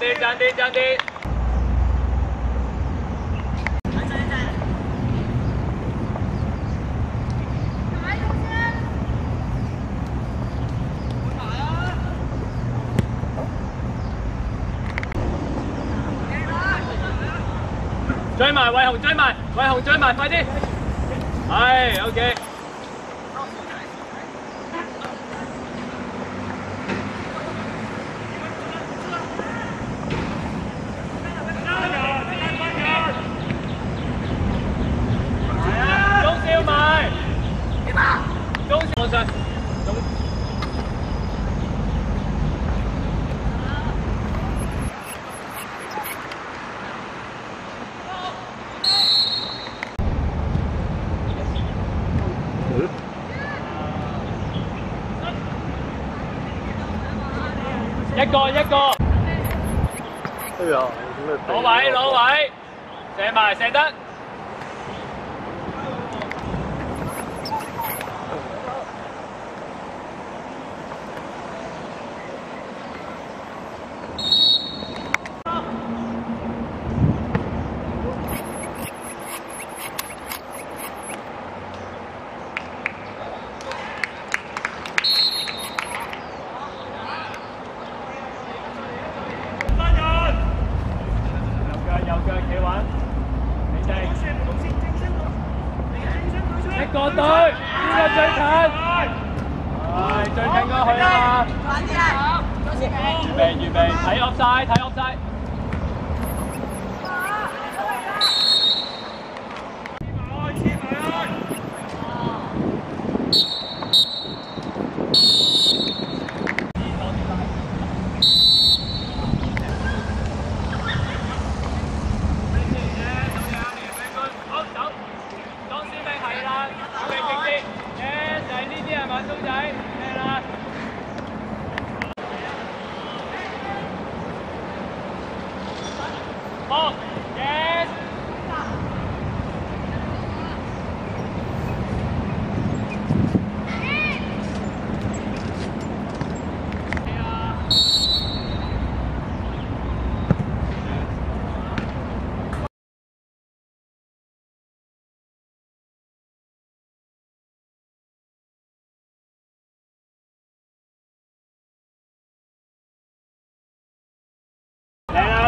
đi tránh đi tránh đi Chơi mày Quay Hùng chơi mà, Quay Hùng chơi mà, quay đi. Đây, ok. 一個一個，哎呀，攞位攞位，射埋射得。邊個最近？係最近嗰個去啊！準備準備，睇 offside 睇 offside。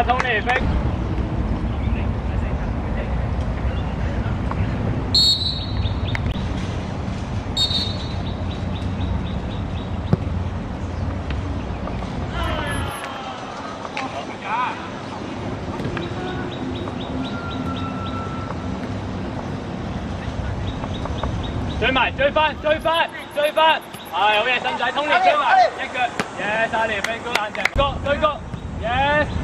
嚟啦，Tony 飞。追埋，追翻，追翻，追翻，系好嘢，新仔，Tony 追埋，一脚，yes，阿连飞高眼镜，哥，对角，yes。